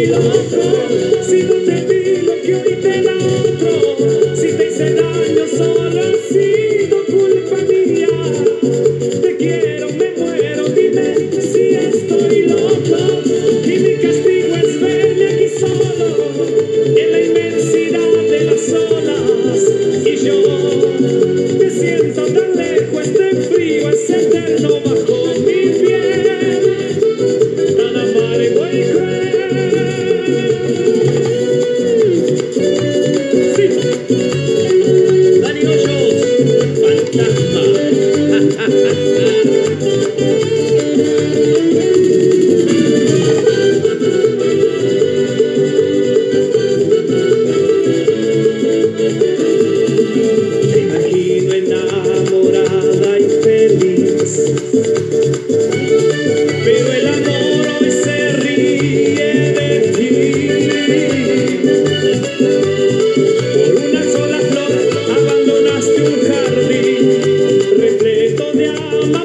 Si no te di lo que uno te da otro. Si te hice daño, solo ha sido culpa mía. Te quiero, me muero, dime si estoy loco. Y mi castigo es verme aquí solo, en la inmensidad de las olas. Y yo me siento tan lejos, este frío es eterno.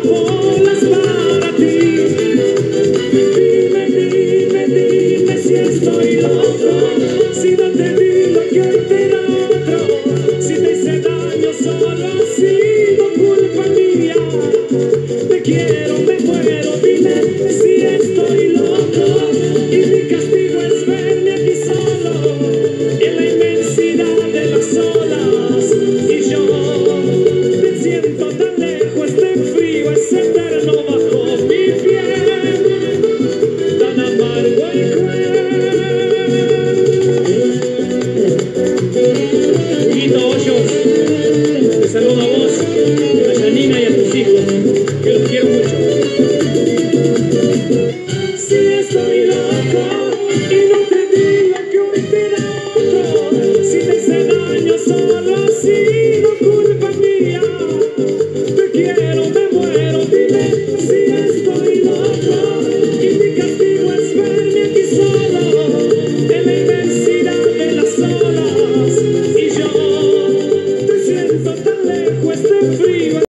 Dime, dime, dime si estoy loco, si no te digo que te da otro, si te hice daño solo ha sido culpa mía, me quiero, me muero, dime si estoy loco.